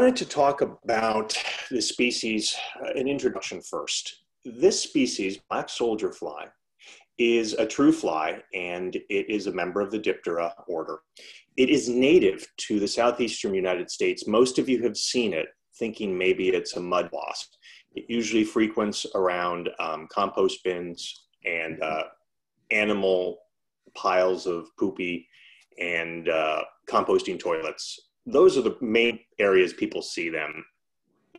wanted to talk about the species, uh, an introduction first. This species, black soldier fly, is a true fly and it is a member of the Diptera order. It is native to the southeastern United States. Most of you have seen it, thinking maybe it's a mud wasp. It usually frequents around um, compost bins and uh, animal piles of poopy and uh, composting toilets. Those are the main areas people see them.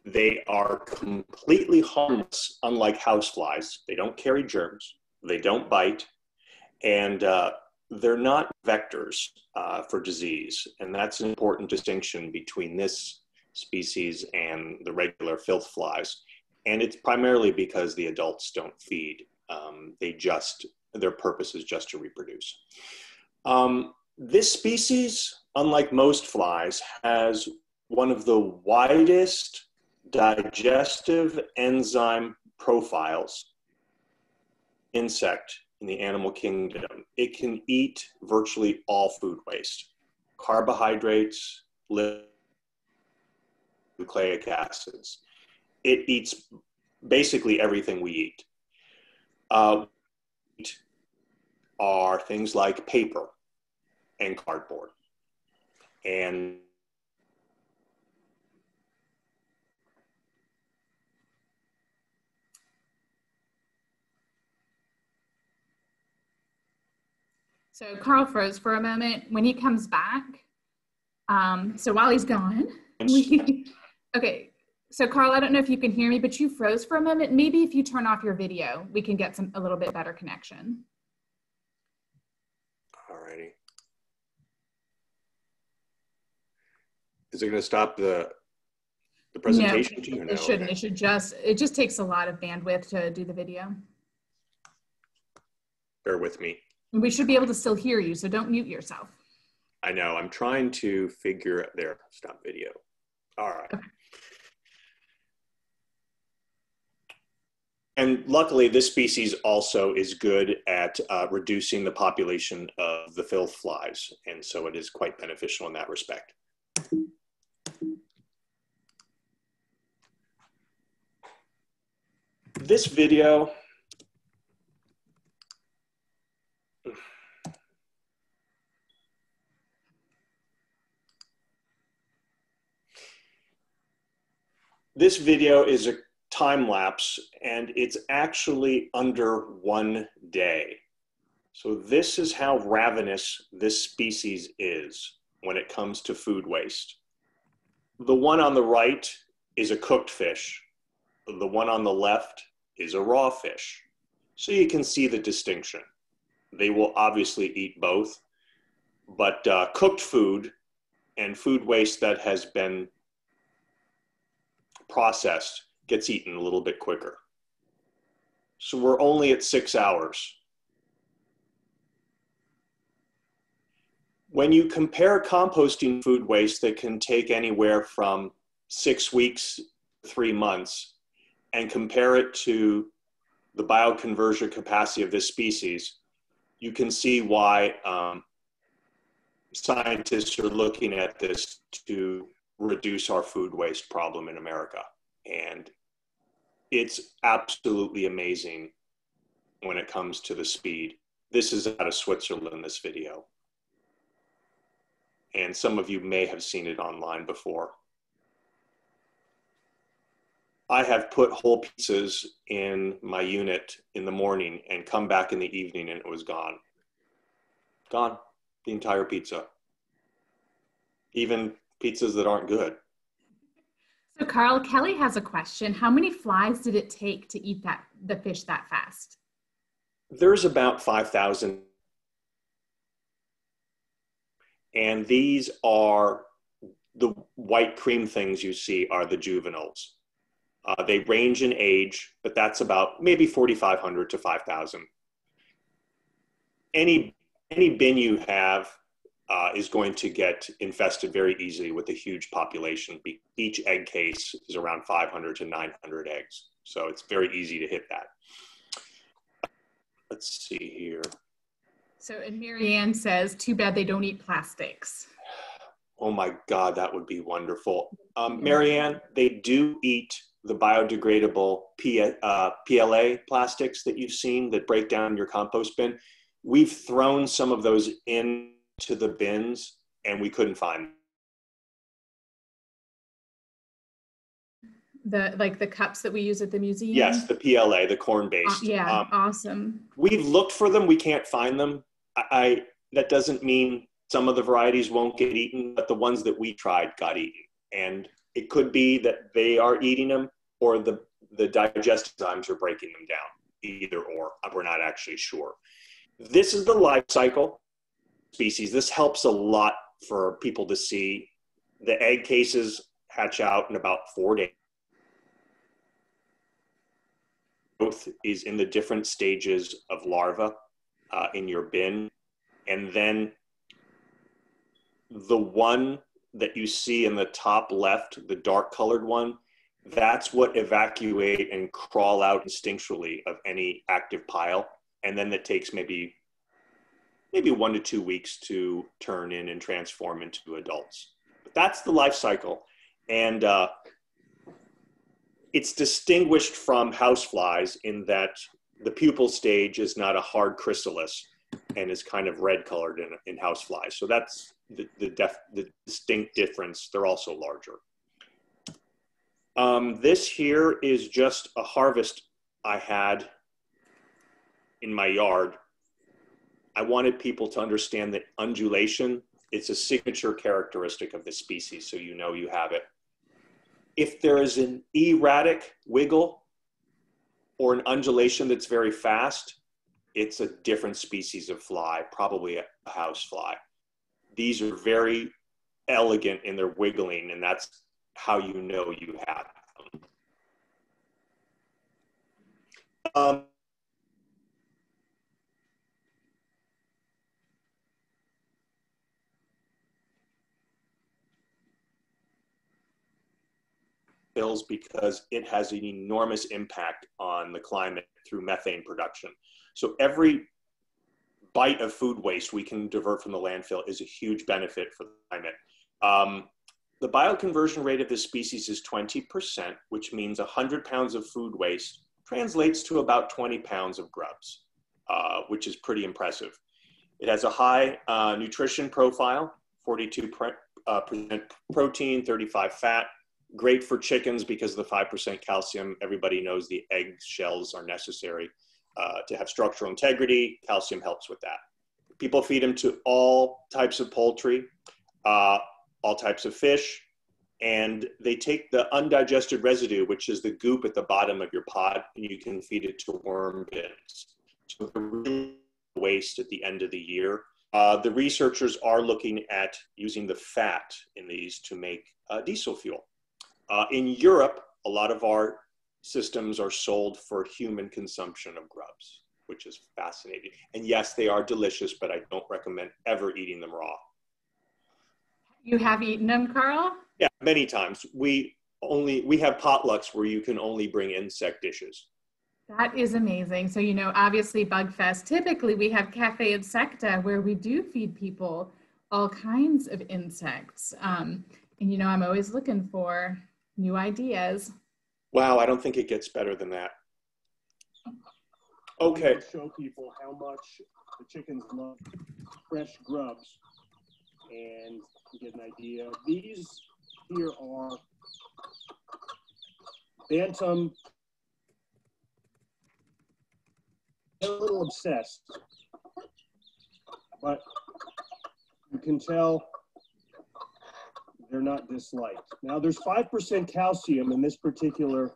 They are completely harmless, unlike houseflies. They don't carry germs they don't bite, and uh, they're not vectors uh, for disease. And that's an important distinction between this species and the regular filth flies. And it's primarily because the adults don't feed. Um, they just, their purpose is just to reproduce. Um, this species, unlike most flies, has one of the widest digestive enzyme profiles insect in the animal kingdom. It can eat virtually all food waste, carbohydrates, nucleic acids. It eats basically everything we eat. Uh, are things like paper and cardboard. And So Karl froze for a moment. When he comes back, um, so while he's gone, we, okay. So Karl, I don't know if you can hear me, but you froze for a moment. Maybe if you turn off your video, we can get some a little bit better connection. Is it going to stop the the presentation? No, it, it shouldn't. Okay. It should just. It just takes a lot of bandwidth to do the video. Bear with me. We should be able to still hear you, so don't mute yourself. I know. I'm trying to figure there. Stop video. All right. Okay. And luckily, this species also is good at uh, reducing the population of the filth flies. And so it is quite beneficial in that respect. This video This video is a time lapse and it's actually under one day. So this is how ravenous this species is when it comes to food waste. The one on the right is a cooked fish. The one on the left is a raw fish. So you can see the distinction. They will obviously eat both, but uh, cooked food and food waste that has been processed gets eaten a little bit quicker. So we're only at six hours. When you compare composting food waste that can take anywhere from six weeks, three months, and compare it to the bioconversion capacity of this species, you can see why um, scientists are looking at this to reduce our food waste problem in America. And it's absolutely amazing when it comes to the speed. This is out of Switzerland, this video. And some of you may have seen it online before. I have put whole pizzas in my unit in the morning and come back in the evening and it was gone. Gone. The entire pizza. Even pizzas that aren't good. So Karl, Kelly has a question. How many flies did it take to eat that the fish that fast? There's about 5,000. And these are the white cream things you see are the juveniles. Uh, they range in age, but that's about maybe 4,500 to 5,000. Any, any bin you have uh, is going to get infested very easily with a huge population. Each egg case is around 500 to 900 eggs. So it's very easy to hit that. Let's see here. So, and Marianne says, too bad they don't eat plastics. Oh my God, that would be wonderful. Um, Marianne, they do eat the biodegradable P, uh, PLA plastics that you've seen that break down your compost bin. We've thrown some of those into the bins and we couldn't find them. The like the cups that we use at the museum. Yes, the PLA, the corn based. Uh, yeah, um, awesome. We've looked for them. We can't find them. I, I that doesn't mean some of the varieties won't get eaten, but the ones that we tried got eaten. And it could be that they are eating them or the, the digestive enzymes are breaking them down, either or. We're not actually sure. This is the life cycle species. This helps a lot for people to see. The egg cases hatch out in about four days. Growth is in the different stages of larva uh, in your bin. And then the one that you see in the top left, the dark colored one, that's what evacuate and crawl out instinctually of any active pile. And then that takes maybe maybe one to two weeks to turn in and transform into adults. But that's the life cycle. And uh, it's distinguished from houseflies in that the pupal stage is not a hard chrysalis and is kind of red colored in, in houseflies. So that's the, the, def, the distinct difference. They're also larger. Um, this here is just a harvest I had in my yard. I wanted people to understand that undulation is a signature characteristic of the species, so you know you have it. If there is an erratic wiggle or an undulation that's very fast, it's a different species of fly, probably a house fly. These are very elegant in their wiggling, and that's how you know you have them. Um, hills because it has an enormous impact on the climate through methane production. So every bite of food waste we can divert from the landfill is a huge benefit for the climate. Um, the bioconversion rate of this species is 20%, which means 100 pounds of food waste translates to about 20 pounds of grubs, uh, which is pretty impressive. It has a high uh, nutrition profile, 42% uh, protein, 35 fat, great for chickens because of the 5% calcium. Everybody knows the egg shells are necessary uh, to have structural integrity. Calcium helps with that. People feed them to all types of poultry, uh, all types of fish, and they take the undigested residue, which is the goop at the bottom of your pot, and you can feed it to worm bins. So waste at the end of the year. Uh, the researchers are looking at using the fat in these to make uh, diesel fuel. Uh, in Europe, a lot of our systems are sold for human consumption of grubs, which is fascinating. And yes, they are delicious, but I don't recommend ever eating them raw. You have eaten them, Karl? Yeah, many times. We only we have potlucks where you can only bring insect dishes. That is amazing. So you know, obviously Bugfest. Typically, we have Cafe Insecta where we do feed people all kinds of insects. Um, and you know, I'm always looking for new ideas. Wow, I don't think it gets better than that. Okay. Show people how much the chickens love fresh grubs and get an idea. These here are bantam. They're a little obsessed, but you can tell they're not disliked. Now there's 5% calcium in this particular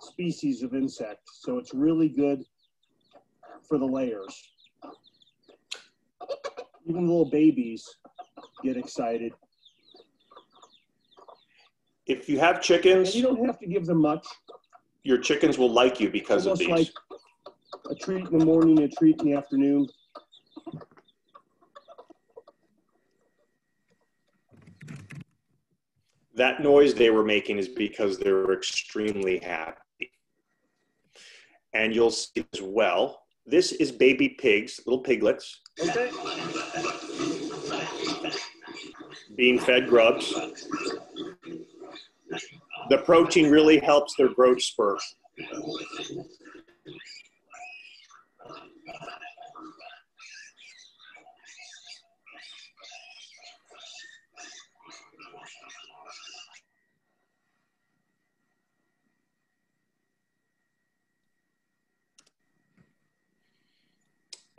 species of insect, so it's really good for the layers. Even little babies get excited. If you have chickens, and you don't have to give them much. Your chickens will like you because Almost of these. like a treat in the morning, a treat in the afternoon. That noise they were making is because they were extremely happy. And you'll see as well, this is baby pigs, little piglets. Okay. being fed grubs. The protein really helps their growth spurt.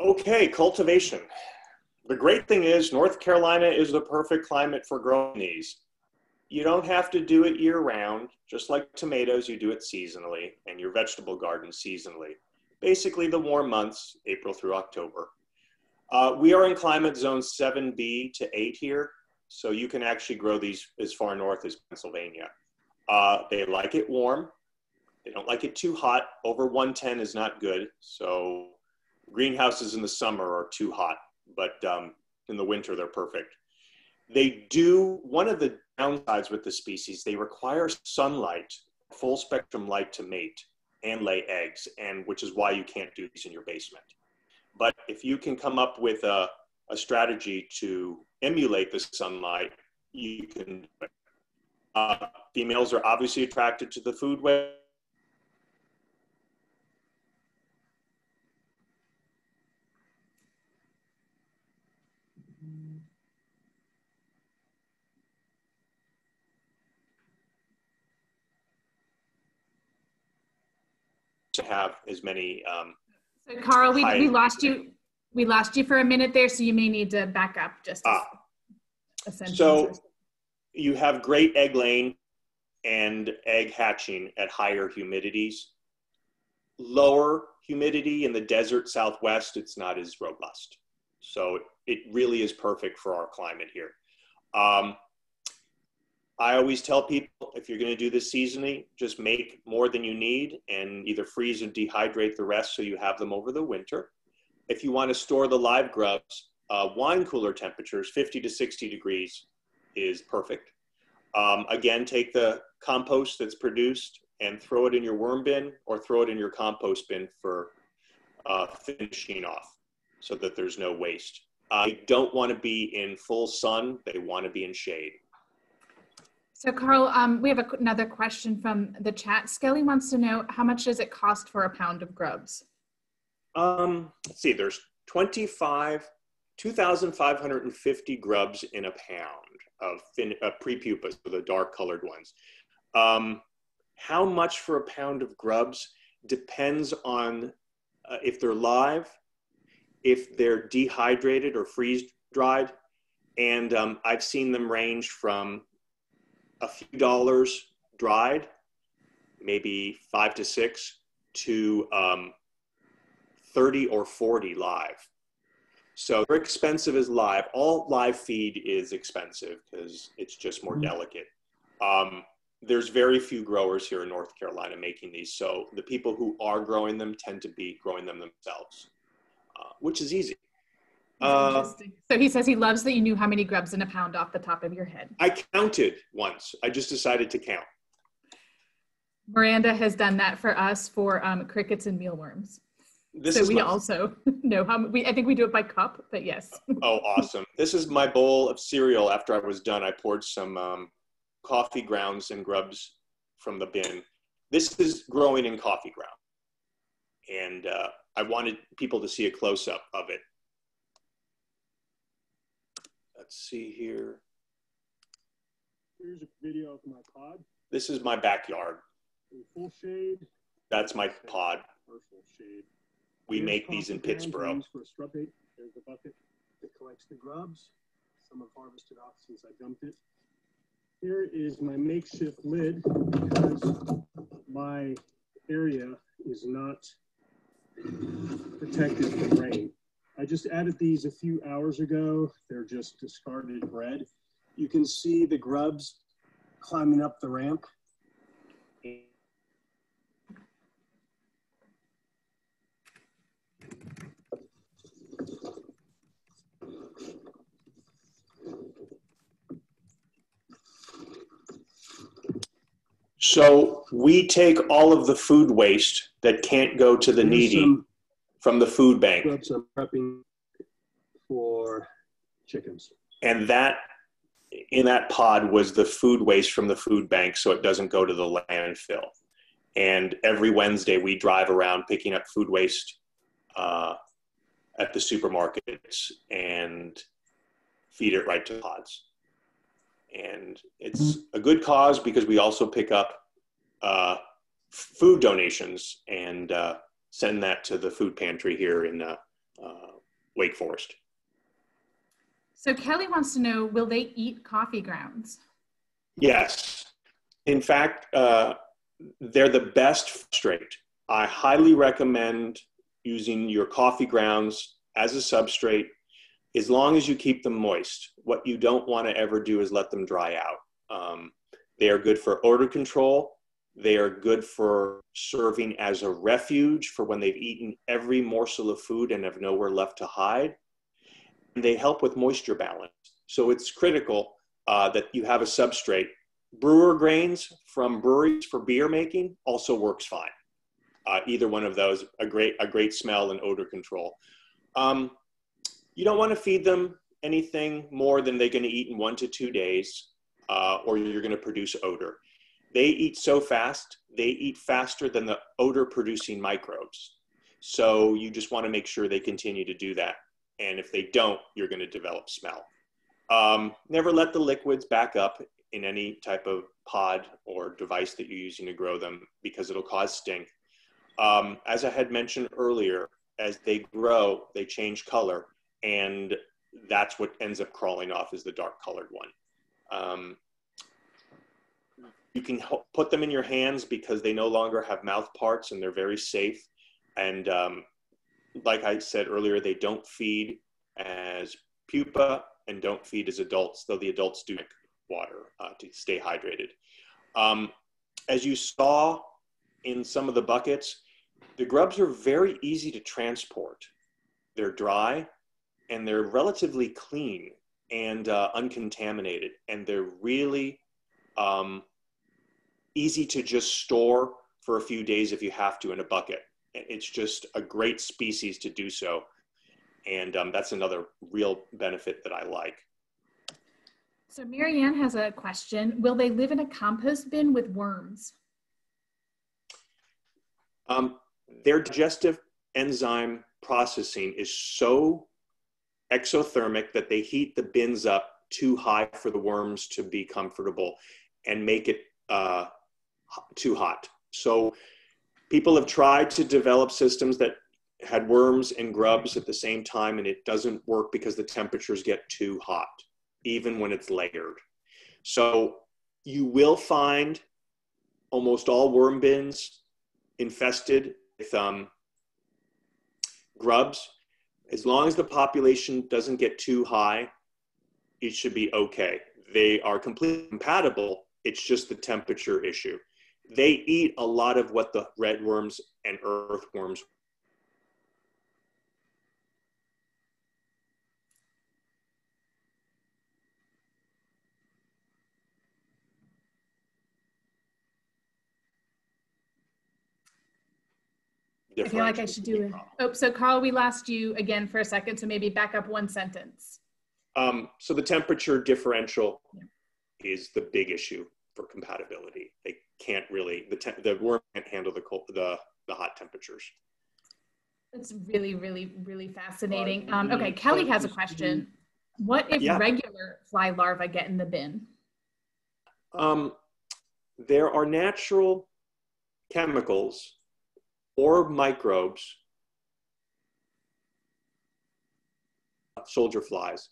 Okay, cultivation. The great thing is North Carolina is the perfect climate for growing these. You don't have to do it year round, just like tomatoes, you do it seasonally, and your vegetable garden seasonally. Basically, the warm months, April through October. Uh, we are in climate zone 7B to 8 here, so you can actually grow these as far north as Pennsylvania. Uh, they like it warm. They don't like it too hot. Over 110 is not good, so greenhouses in the summer are too hot, but um, in the winter they're perfect. They do, one of the downsides with the species, they require sunlight, full spectrum light to mate and lay eggs, and which is why you can't do these in your basement. But if you can come up with a, a strategy to emulate the sunlight, you can. Uh, females are obviously attracted to the food web to have as many. Um, so Karl, we, we lost you. We lost you for a minute there, so you may need to back up just ah. a sentence. So you have great egg laying and egg hatching at higher humidities. Lower humidity in the desert southwest, it's not as robust. So it really is perfect for our climate here. Um, I always tell people if you're going to do this seasonally, just make more than you need and either freeze and dehydrate the rest so you have them over the winter. If you want to store the live grubs, uh, wine cooler temperatures, 50 to 60 degrees, is perfect. Um, again, take the compost that's produced and throw it in your worm bin or throw it in your compost bin for uh, finishing off so that there's no waste. Uh, they don't want to be in full sun, they want to be in shade. So Karl, um, we have a, another question from the chat. Skelly wants to know how much does it cost for a pound of grubs? Um, let's see, there's 25, 2,550 grubs in a pound of fin, uh, pre-pupas, the dark colored ones. Um, how much for a pound of grubs depends on uh, if they're live, if they're dehydrated or freeze dried, and um, I've seen them range from a few dollars dried, maybe five to six, to um, 30 or 40 live. So they're expensive as live. All live feed is expensive because it's just more mm-hmm. delicate. Um, there's very few growers here in North Carolina making these. So the people who are growing them tend to be growing them themselves, uh, which is easy. Uh, so he says he loves that you knew how many grubs in a pound off the top of your head. I counted once. I just decided to count. Miranda has done that for us for um, crickets and mealworms. This so we my... also know how we. I think we do it by cup, but yes. oh, awesome! This is my bowl of cereal. After I was done, I poured some um, coffee grounds and grubs from the bin. This is growing in coffee ground, and uh, I wanted people to see a close up of it Let's see here. Here's a video of my pod. This is my backyard. In full shade. That's my pod. Partial shade. We Here's make these in Pittsboro. For a scrub bait. There's the bucket that collects the grubs. Some have harvested off since I dumped it. Here is my makeshift lid because my area is not protected from rain. Just added these a few hours ago. They're just discarded bread. You can see the grubs climbing up the ramp. So we take all of the food waste that can't go to the needy some, from the food bank. I'm prepping for chickens. And that in that pod was the food waste from the food bank so it doesn't go to the landfill. And every Wednesday we drive around picking up food waste uh, at the supermarkets and feed it right to pods. And it's a good cause because we also pick up uh, food donations and uh, send that to the food pantry here in uh, uh, Wake Forest. So Kelly wants to know, will they eat coffee grounds? Yes. In fact, uh, they're the best straight. I highly recommend using your coffee grounds as a substrate as long as you keep them moist. What you don't want to ever do is let them dry out. Um, they are good for odor control. They are good for serving as a refuge for when they've eaten every morsel of food and have nowhere left to hide. And they help with moisture balance. So it's critical uh, that you have a substrate. Brewer grains from breweries for beer making also works fine. Uh, either one of those, a great, a great smell and odor control. Um, you don't want to feed them anything more than they're going to eat in one to two days, uh, or you're going to produce odor. They eat so fast, they eat faster than the odor producing microbes. So you just want to make sure they continue to do that. And if they don't, you're going to develop smell. Um, never let the liquids back up in any type of pod or device that you're using to grow them because it'll cause stink. Um, as I had mentioned earlier, as they grow, they change color, and that's what ends up crawling off is the dark colored one. Um, you can put them in your hands because they no longer have mouth parts and they're very safe. And um, like I said earlier, they don't feed as pupa and don't feed as adults, though the adults do drink water uh, to stay hydrated. Um, as you saw in some of the buckets, the grubs are very easy to transport. They're dry and they're relatively clean and uh, uncontaminated, and they're really um, easy to just store for a few days if you have to in a bucket. It's just a great species to do so. And um, that's another real benefit that I like. So Marianne has a question. Will they live in a compost bin with worms? Um, their digestive enzyme processing is so exothermic that they heat the bins up too high for the worms to be comfortable and make it uh, too hot. So people have tried to develop systems that had worms and grubs at the same time, and it doesn't work because the temperatures get too hot, even when it's layered. So you will find almost all worm bins infested with um, grubs. As long as the population doesn't get too high, it should be okay. They are completely compatible. It's just the temperature issue they eat a lot of what the red worms and earthworms I feel like I should do it. Oh, so Karl, we lost you again for a second, so maybe back up one sentence. Um, so the temperature differential yeah. is the big issue for compatibility. They can't really the te- the worm can't handle the cold the the hot temperatures. That's really really really fascinating. Um, okay, Kelly has a question. What if yeah. regular fly larvae get in the bin? Um, there are natural chemicals or microbes, soldier flies,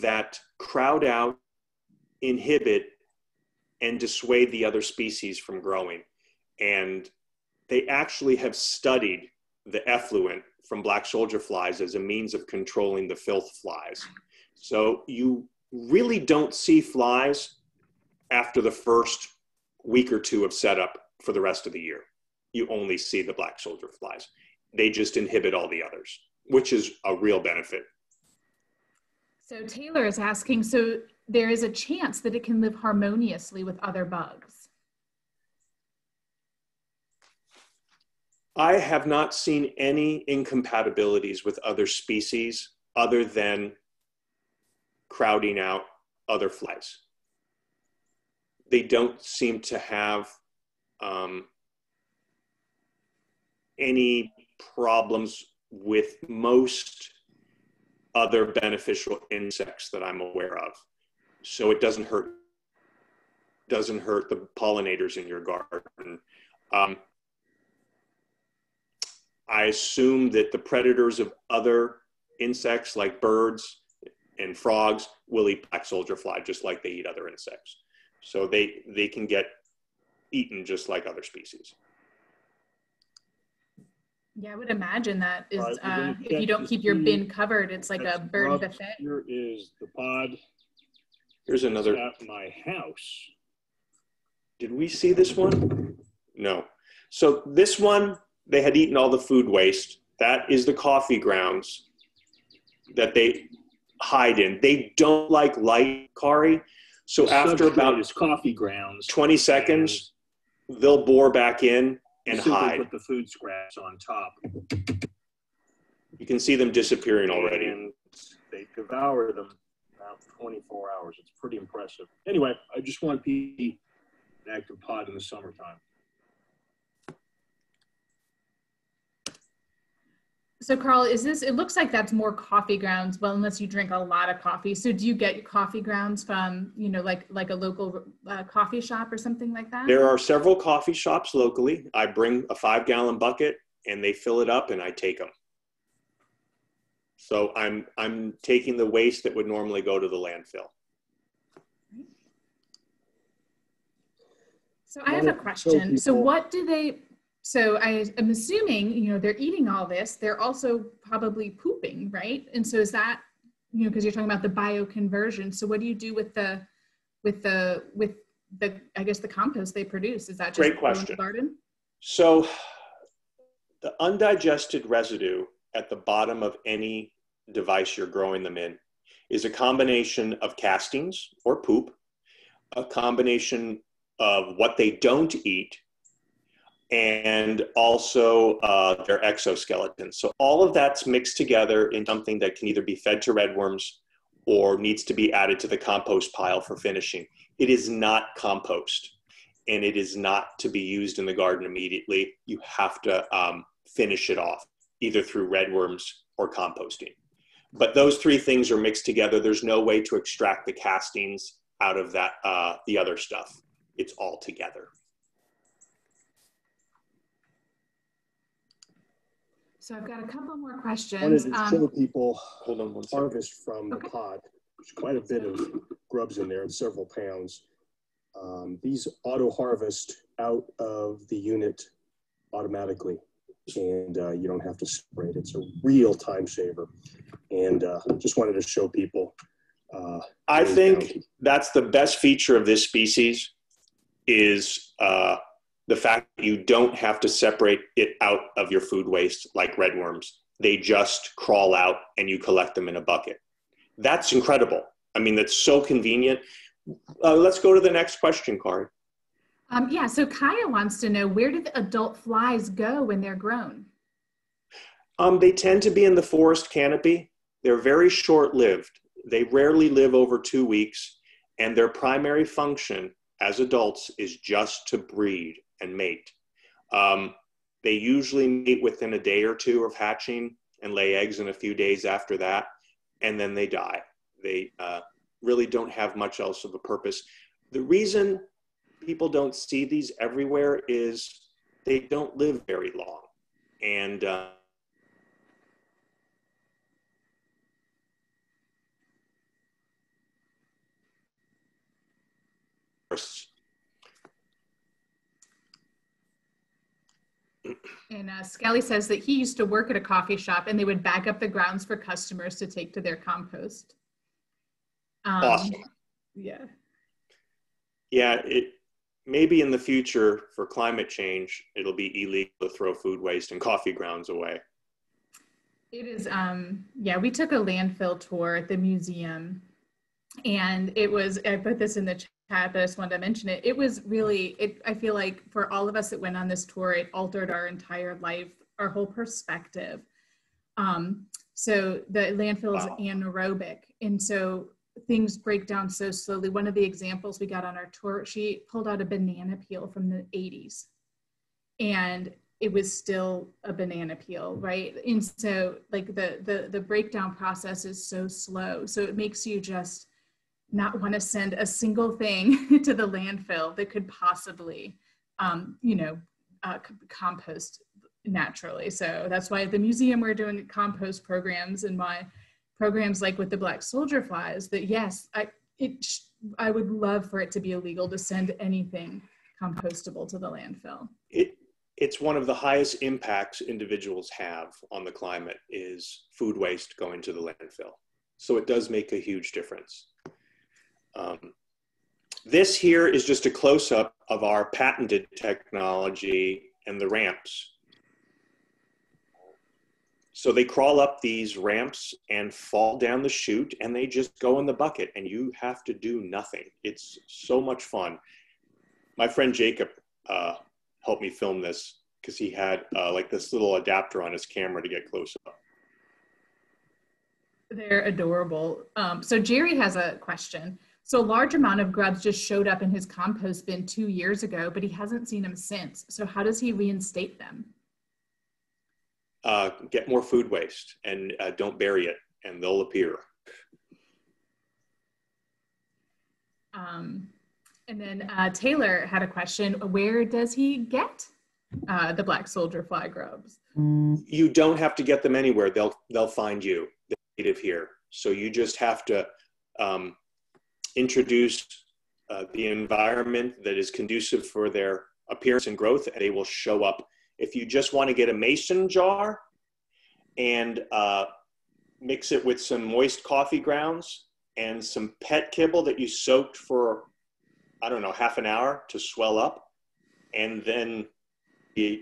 that crowd out, inhibit, and dissuade the other species from growing. And they actually have studied the effluent from black soldier flies as a means of controlling the filth flies. So you really don't see flies after the first week or two of setup for the rest of the year. You only see the black soldier flies. They just inhibit all the others, which is a real benefit. So Taylor is asking, so there is a chance that it can live harmoniously with other bugs. I have not seen any incompatibilities with other species other than crowding out other flies. they don't seem to have um, any problems with most other beneficial insects that I'm aware of. So it doesn't hurt doesn't hurt the pollinators in your garden. Um, I assume that the predators of other insects like birds and frogs will eat black soldier fly just like they eat other insects. So they, they can get eaten just like other species. Yeah, I would imagine that is Right, uh, if you don't keep your bin covered, it's like a bird buffet. Here is the pod Here's another. at my house. Did we see this one? No. So this one, they had eaten all the food waste. That is the coffee grounds that they hide in. They don't like light, Kari. So The after about is coffee grounds. 20 seconds, they'll bore back in and hide. Put the food scraps on top. You can see them disappearing already. And they devour them about 24 hours. It's pretty impressive. Anyway, I just want to be an active pod in the summertime. So Karl, is this, it looks like that's more coffee grounds, well, unless you drink a lot of coffee. So do you get your coffee grounds from, you know, like, like a local uh, coffee shop or something like that? There are several coffee shops locally. I bring a five gallon bucket and they fill it up and I take them. So I'm, I'm taking the waste that would normally go to the landfill. So I have a question. So what do they, so I am assuming, you know, they're eating all this, they're also probably pooping, right? And so is that, you know, because you're talking about the bioconversion. So what do you do with the, with the, with the, I guess the compost they produce? Is that just Great go the question. garden? So the undigested residue at the bottom of any device you're growing them in is a combination of castings or poop, a combination of what they don't eat, and also uh, their exoskeleton. So all of that's mixed together in something that can either be fed to redworms or needs to be added to the compost pile for finishing. It is not compost and it is not to be used in the garden immediately. You have to um, finish it off either through redworms or composting. But those three things are mixed together. There's no way to extract the castings out of that uh, the other stuff. It's all together. So I've got a couple more wanted questions. to Um, show people Hold on one second. harvest from the Okay. pod. There's quite a bit of grubs in there and several pounds. Um, these auto harvest out of the unit automatically, and uh, you don't have to separate. It's a real time saver. And uh, just wanted to show people. Uh, I think bounty. that's the best feature of this species is uh, the fact that you don't have to separate it out of your food waste like redworms. They just crawl out and you collect them in a bucket. That's incredible. I mean, that's so convenient. Uh, let's go to the next question, Kari. Um, yeah, so Kaya wants to know where do the adult flies go when they're grown? Um, they tend to be in the forest canopy. They're very short lived. They rarely live over two weeks, and their primary function as adults is just to breed and mate. Um, they usually mate within a day or two of hatching and lay eggs in a few days after that, and then they die. They uh, really don't have much else of a purpose. The reason people don't see these everywhere is they don't live very long. And uh. And uh, Skelly says that he used to work at a coffee shop and they would bag up the grounds for customers to take to their compost. Um, Awesome. Yeah. Yeah, it maybe in the future for climate change, it'll be illegal to throw food waste and coffee grounds away. It is, um, yeah, we took a landfill tour at the museum and it was, I put this in the chat, but I just wanted to mention it. It was really, it, I feel like for all of us that went on this tour, it altered our entire life, our whole perspective. Um, so the landfill is Wow. anaerobic. And so things break down so slowly. One of the examples we got on our tour, she pulled out a banana peel from the 80s and it was still a banana peel, right? And so like the the the breakdown process is so slow. So it makes you just not want to send a single thing to the landfill that could possibly um, you know, uh, compost naturally. So that's why at the museum we're doing compost programs and my programs like with the black soldier flies that yes, I, it, I would love for it to be illegal to send anything compostable to the landfill. It, it's one of the highest impacts individuals have on the climate is food waste going to the landfill. So it does make a huge difference. Um, this here is just a close-up of our patented technology and the ramps. So they crawl up these ramps and fall down the chute and they just go in the bucket and you have to do nothing. It's so much fun. My friend Jacob uh, helped me film this because he had uh, like this little adapter on his camera to get close up. They're adorable. Um, so Jerry has a question. So a large amount of grubs just showed up in his compost bin two years ago, but he hasn't seen them since. So how does he reinstate them? Uh, get more food waste and uh, don't bury it, and they'll appear. Um, and then uh, Taylor had a question. Where does he get uh, the black soldier fly grubs? You don't have to get them anywhere. They'll they'll find you. They're native here, so you just have to um, introduce uh, the environment that is conducive for their appearance and growth, and they will show up. If you just want to get a mason jar and uh, mix it with some moist coffee grounds and some pet kibble that you soaked for, I don't know, half an hour to swell up, and then a,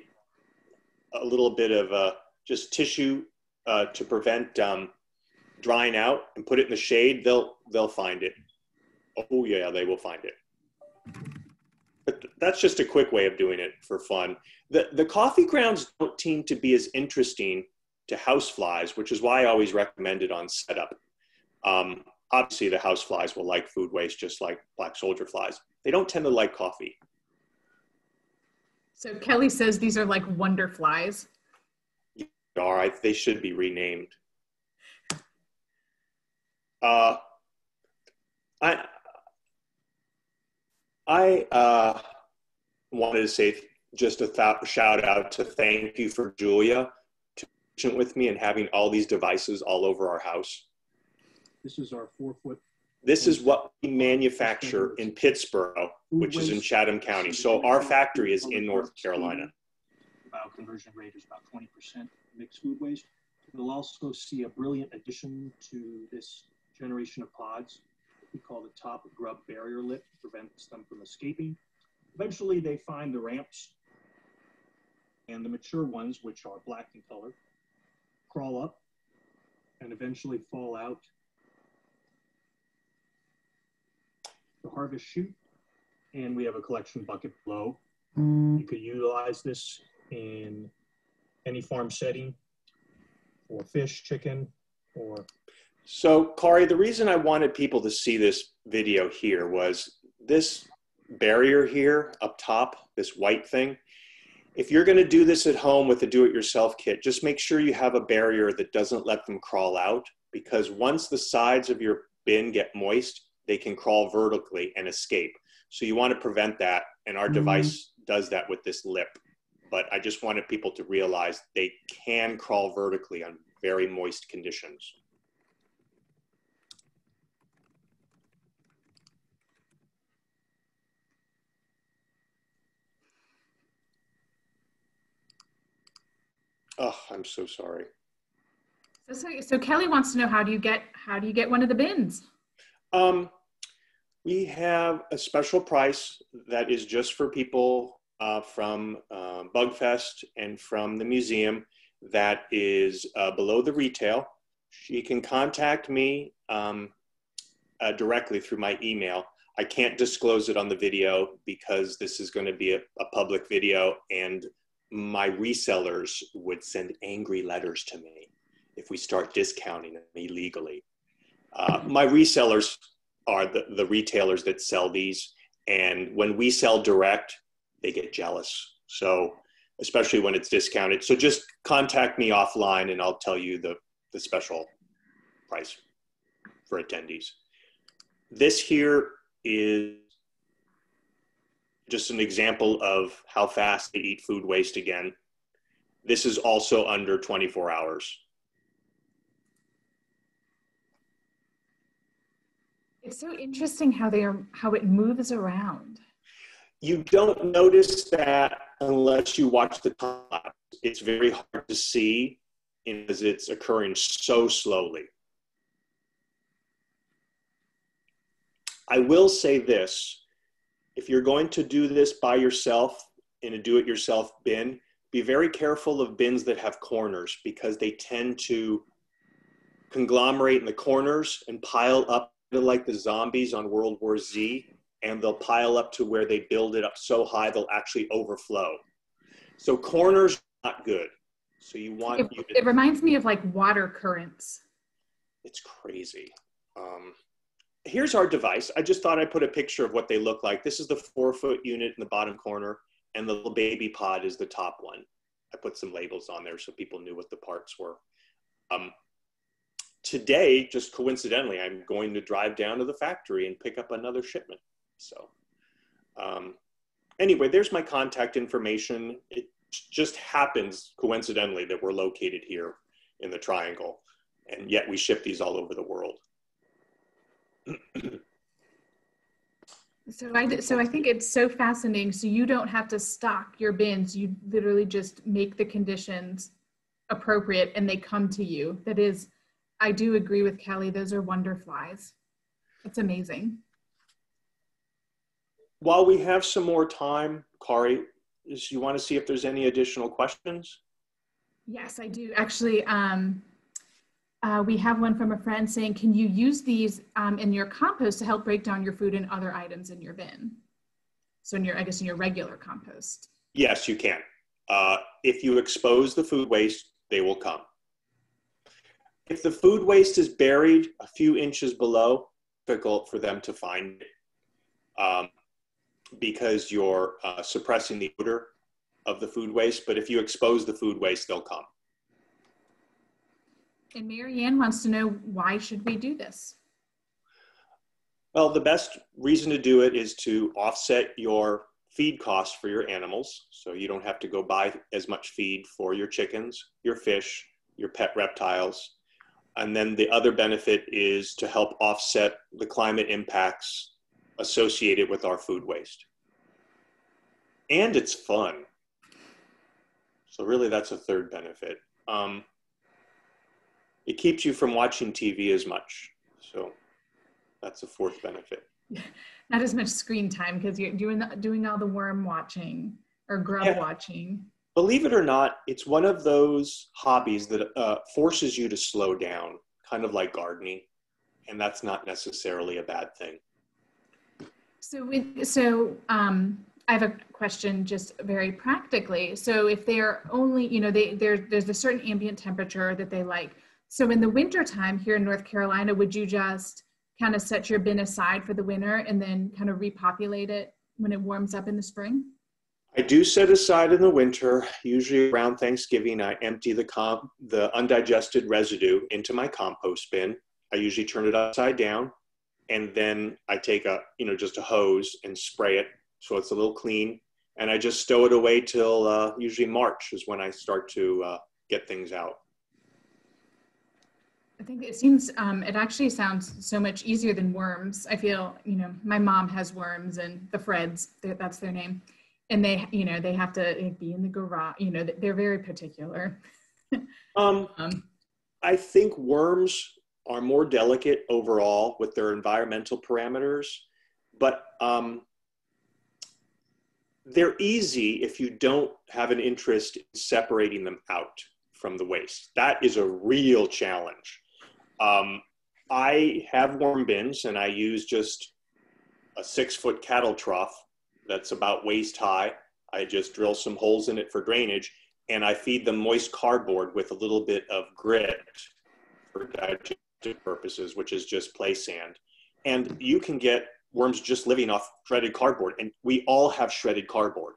little bit of uh, just tissue uh, to prevent um, drying out and put it in the shade, they'll they'll find it. Oh yeah, they will find it. But that's just a quick way of doing it for fun. The the coffee grounds don't seem to be as interesting to house flies, which is why I always recommend it on setup. Um, obviously, the house flies will like food waste just like black soldier flies. They don't tend to like coffee. So Kelly says these are like wonder flies. They All right, they should be renamed. Uh, I I uh, wanted to say just a th- shout out to thank you for Julia to with me and having all these devices all over our house. This is our four foot. This is what we manufacture in Pittsboro, which is in Chatham County. So our factory is in North Carolina. Bioconversion rate is about 20% mixed food waste. We'll also see a brilliant addition to this generation of pods we call the top grub barrier lip, prevents them from escaping. Eventually, they find the ramps, and the mature ones, which are black in color, crawl up and eventually fall out the harvest chute. And we have a collection bucket below. Mm. You could utilize this in any farm setting for fish, chicken, or so, Kari, the reason I wanted people to see this video here was this barrier here up top, this white thing. If you're going to do this at home with a do it yourself kit, just make sure you have a barrier that doesn't let them crawl out because once the sides of your bin get moist, they can crawl vertically and escape. So, you want to prevent that. And our mm-hmm. device does that with this lip. But I just wanted people to realize they can crawl vertically on very moist conditions. Oh, I'm so sorry. So, so, so, Kelly wants to know how do you get how do you get one of the bins? Um, we have a special price that is just for people uh, from uh, Bugfest and from the museum that is uh, below the retail. She can contact me um, uh, directly through my email. I can't disclose it on the video because this is going to be a, a public video and my resellers would send angry letters to me if we start discounting them illegally. Uh, my resellers are the, the retailers that sell these. And when we sell direct, they get jealous. So, especially when it's discounted. So, just contact me offline and I'll tell you the, the special price for attendees. This here is just an example of how fast they eat food waste again. This is also under 24 hours. It's so interesting how they are how it moves around. You don't notice that unless you watch the time. It's very hard to see as it's occurring so slowly. I will say this if you're going to do this by yourself in a do it yourself bin, be very careful of bins that have corners because they tend to conglomerate in the corners and pile up like the zombies on World War Z, and they'll pile up to where they build it up so high they'll actually overflow. So corners not good. So you want it, you to, it reminds me of like water currents. It's crazy. Um, here's our device. I just thought I'd put a picture of what they look like. This is the four foot unit in the bottom corner, and the little baby pod is the top one. I put some labels on there so people knew what the parts were. Um, today, just coincidentally, I'm going to drive down to the factory and pick up another shipment. So, um, anyway, there's my contact information. It just happens coincidentally that we're located here in the triangle, and yet we ship these all over the world. So I, so I think it's so fascinating. So you don't have to stock your bins. You literally just make the conditions appropriate and they come to you. That is, I do agree with Kelly. Those are wonder flies. It's amazing. While we have some more time, Kari, is you want to see if there's any additional questions? Yes, I do. Actually, um, uh, we have one from a friend saying, can you use these um, in your compost to help break down your food and other items in your bin? So in your, I guess in your regular compost. Yes, you can. Uh, if you expose the food waste, they will come. If the food waste is buried a few inches below, difficult for them to find it um, because you're uh, suppressing the odor of the food waste. But if you expose the food waste, they'll come. And Marianne wants to know why should we do this? Well, the best reason to do it is to offset your feed costs for your animals. So you don't have to go buy as much feed for your chickens, your fish, your pet reptiles. And then the other benefit is to help offset the climate impacts associated with our food waste. And it's fun. So, really, that's a third benefit. Um, it keeps you from watching TV as much. So that's a fourth benefit. Not as much screen time because you're doing the, doing all the worm watching or grub yeah. watching. Believe it or not, it's one of those hobbies that uh, forces you to slow down, kind of like gardening, and that's not necessarily a bad thing. So, with, so um, I have a question, just very practically. So, if they're only, you know, they there's a certain ambient temperature that they like so in the wintertime here in North Carolina, would you just kind of set your bin aside for the winter and then kind of repopulate it when it warms up in the spring? I do set aside in the winter. Usually around Thanksgiving, I empty the comp, the undigested residue into my compost bin. I usually turn it upside down, and then I take a you know just a hose and spray it so it's a little clean. And I just stow it away till uh, usually March is when I start to uh, get things out. I think it seems, um, it actually sounds so much easier than worms. I feel, you know, my mom has worms and the Freds, that's their name. And they, you know, they have to be in the garage, you know, they're very particular. um, um, I think worms are more delicate overall with their environmental parameters, but um, they're easy if you don't have an interest in separating them out from the waste. That is a real challenge. Um, I have worm bins and I use just a six foot cattle trough that's about waist high. I just drill some holes in it for drainage and I feed them moist cardboard with a little bit of grit for digestive purposes, which is just play sand. And you can get worms just living off shredded cardboard, and we all have shredded cardboard.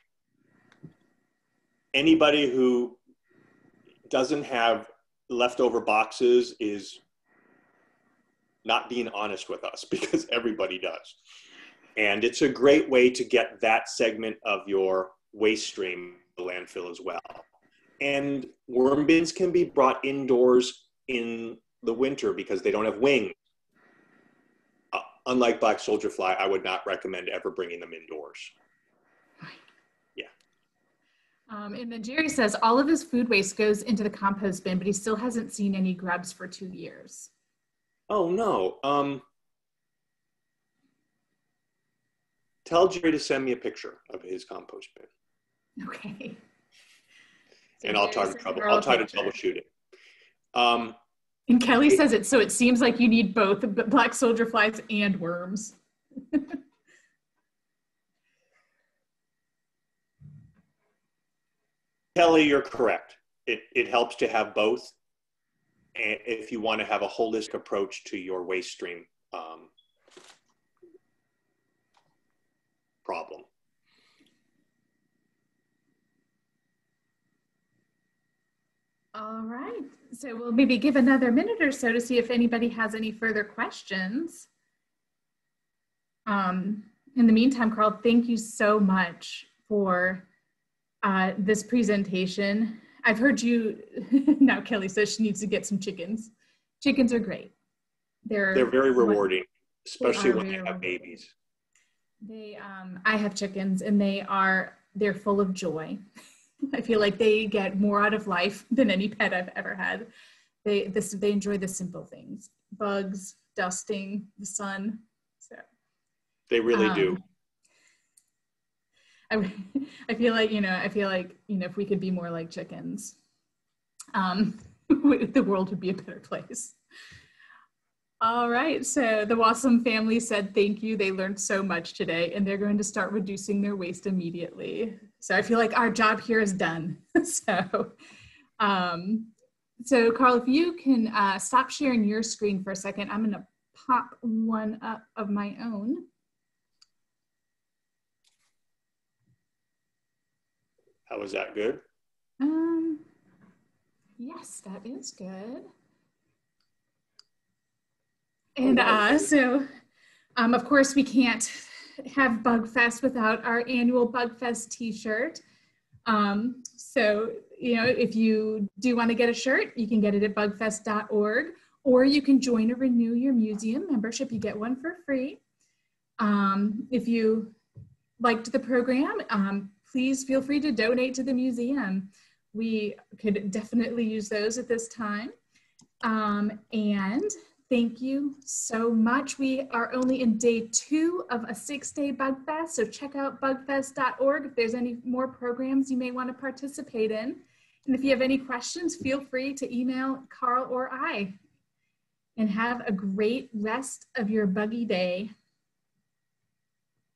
Anybody who doesn't have leftover boxes is not being honest with us because everybody does. And it's a great way to get that segment of your waste stream the landfill as well. And worm bins can be brought indoors in the winter because they don't have wings. Uh, unlike black soldier fly, I would not recommend ever bringing them indoors. Yeah. Um, and then Jerry says all of his food waste goes into the compost bin, but he still hasn't seen any grubs for two years. Oh no. Um, tell Jerry to send me a picture of his compost bin. Okay. and I'll try to trouble. I'll try to troubleshoot it. Um, and Kelly it, says it so it seems like you need both black soldier flies and worms. Kelly, you're correct. It it helps to have both, if you want to have a holistic approach to your waste stream um, problem. All right. So we'll maybe give another minute or so to see if anybody has any further questions. Um, in the meantime, Karl, thank you so much for uh, this presentation. I've heard you, now Kelly says she needs to get some chickens. Chickens are great. They're, They're very rewarding, especially when they have babies. They, um, I have chickens and they are, they're full of joy. I feel like they get more out of life than any pet I've ever had. They this they enjoy the simple things, bugs, dusting, the sun. So they really um, do. I, I feel like you know I feel like you know if we could be more like chickens, um, the world would be a better place. All right, so the Wassom family said thank you. They learned so much today and they're going to start reducing their waste immediately. So I feel like our job here is done. so, um, so Karl, if you can uh, stop sharing your screen for a second, I'm gonna pop one up of my own. How was that good? Um, yes, that is good. And uh, so, um, of course, we can't have Bugfest without our annual Bugfest t-shirt. Um, so, you know, if you do want to get a shirt, you can get it at bugfest.org, or you can join or renew your museum membership. You get one for free. Um, if you liked the program, um, please feel free to donate to the museum. We could definitely use those at this time. Um, and Thank you so much. We are only in day two of a six day Bug Fest, so check out bugfest.org if there's any more programs you may want to participate in. And if you have any questions, feel free to email Karl or I. And have a great rest of your buggy day.